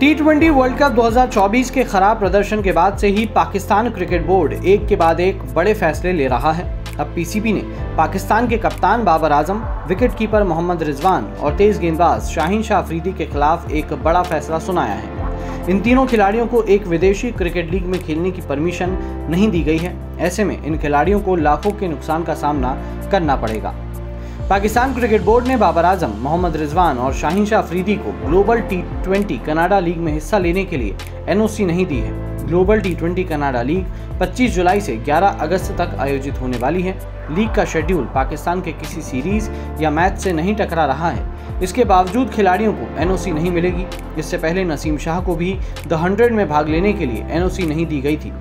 T twenty world cup 2024 के खराब प्रदर्शन के बाद से ही पाकिस्तान क्रिकेट बोर्ड एक के बाद एक बड़े फैसले ले रहा है। अब पीसीबी ने पाकिस्तान के कप्तान बाबर आज़म विकेट कीपर मोहम्मद रिजवान और तेज गेंदबाज शाहीन शाह अफरीदी के खिलाफ एक बड़ा फैसला सुनाया है। इन तीनों खिलाड़ियों को एक विदेशी क्रिकेट लीग में खेलने की परमिशन नहीं दी गई है। ऐसे में इन खिलाड़ियों को लाखों के नुकसान का सामना करना पड़ेगा। पाकिस्तान क्रिकेट बोर्ड ने बाबर आज़म, मोहम्मद रिजवान और शाहीन शाह अफरीदी को global T twenty Canada league में हिस्सा लेने के लिए एनओसी नहीं दी है। Global T twenty Canada league 25 जुलाई से 11 अगस्त तक आयोजित होने वाली है। लीग का शेड्यूल पाकिस्तान के किसी सीरीज़ या मैच से नहीं टकरा रहा है। इसके बावजूद खिलाड़ियों को एनओसी नहीं मिलेगी। इससे पहले नसीम शाह को भी द हंड्रेड में भाग लेने के लिए एनओसी नहीं दी गई थी।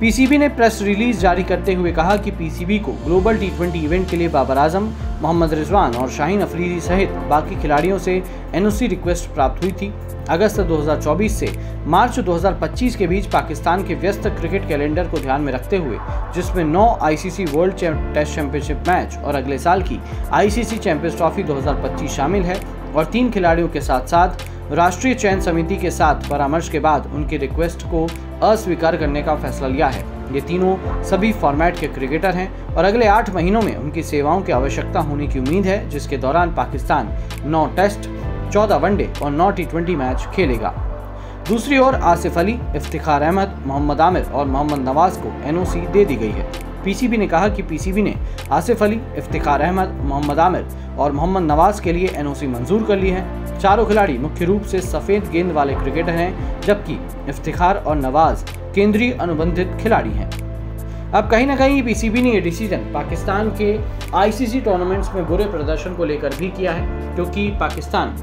पीसीबी ने प्रेस रिलीज़ जारी करते हुए कहा कि पीसीबी को ग्लोबल टी ट्वेंटी इवेंट के लिए बाबर आज़म, मोहम्मद रिजवान और शाहीन अफरीदी सहित बाकी खिलाड़ियों से एनओसी रिक्वेस्ट प्राप्त हुई थी। अगस्त 2024 से मार्च 2025 के बीच पाकिस्तान के व्यस्त क्रिकेट कैलेंडर को ध्यान में रखते हुए, जिसमें नौ ICC World Test Championship match और अगले साल की आईसीसी चैंपियंस ट्रॉफी 2025 शामिल है और तीन खिलाड़ियों के साथ साथ राष्ट्रीय चयन समिति के साथ परामर्श के बाद उनकी रिक्वेस्ट को अस्वीकार करने का फैसला लिया है। ये तीनों सभी फॉर्मेट के क्रिकेटर हैं और अगले आठ महीनों में उनकी सेवाओं की आवश्यकता होने की उम्मीद है, जिसके दौरान पाकिस्तान नौ टेस्ट, चौदह वनडे और नौ टी मैच खेलेगा। दूसरी ओर आसिफ अली, इफ्तिखार अहमद, मोहम्मद आमिर और मोहम्मद नवाज़ को एनओसी दे दी गई है। पीसीबी ने कहा कि पीसीबी ने आसिफ अली, इफ्तिखार अहमद, मोहम्मद आमिर और मोहम्मद नवाज़ के लिए एनओसी मंजूर कर ली है। चारों खिलाड़ी मुख्य रूप से सफ़ेद गेंद वाले क्रिकेटर हैं, जबकि इफ्तिखार और नवाज़ केंद्रीय अनुबंधित खिलाड़ी हैं। अब कहीं ना कहीं पीसीबी ने यह डिसीज़न पाकिस्तान के आईसीसी टूर्नामेंट्स में बुरे प्रदर्शन को लेकर भी किया है, क्योंकि पाकिस्तान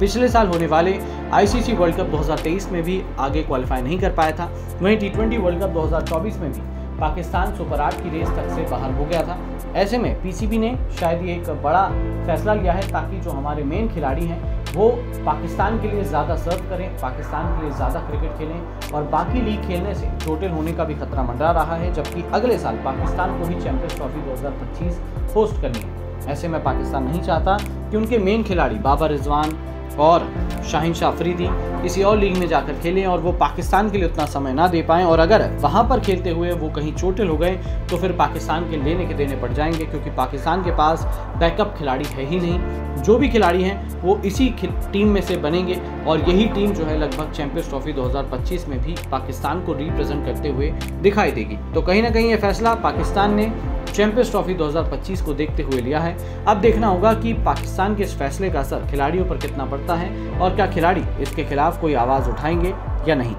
पिछले साल होने वाले आईसीसी वर्ल्ड कप 2023 में भी आगे क्वालिफाई नहीं कर पाया था। वहीं टी वर्ल्ड कप 2024 में भी पाकिस्तान सुपर आठ की रेस तक से बाहर हो गया था। ऐसे में पीसीबी ने शायद ये एक बड़ा फैसला लिया है ताकि जो हमारे मेन खिलाड़ी हैं, वो पाकिस्तान के लिए ज़्यादा सर्व करें, पाकिस्तान के लिए ज़्यादा क्रिकेट खेलें और बाकी लीग खेलने से चोटिल होने का भी खतरा मंडरा रहा है, जबकि अगले साल पाकिस्तान को ही चैंपियंस ट्रॉफी 2025 होस्ट करनी है। ऐसे में पाकिस्तान नहीं चाहता कि उनके मेन खिलाड़ी बाबर रिजवान और शाहिन शाह अफरीदी किसी और लीग में जाकर खेलें और वो पाकिस्तान के लिए उतना समय ना दे पाएँ। और अगर वहाँ पर खेलते हुए वो कहीं चोटिल हो गए तो फिर पाकिस्तान के लेने के देने पड़ जाएँगे, क्योंकि पाकिस्तान के पास बैकअप खिलाड़ी है ही नहीं। जो भी खिलाड़ी हैं, वो इसी टीम में से बनेंगे। और यही टीम जो है लगभग चैंपियंस ट्रॉफी 2025 में भी पाकिस्तान को रिप्रेजेंट करते हुए दिखाई देगी। तो कहीं ना कहीं ये फैसला पाकिस्तान ने चैंपियंस ट्रॉफी 2025 को देखते हुए लिया है। अब देखना होगा कि पाकिस्तान के इस फैसले का असर खिलाड़ियों पर कितना पड़ता है और क्या खिलाड़ी इसके खिलाफ कोई आवाज़ उठाएँगे या नहीं।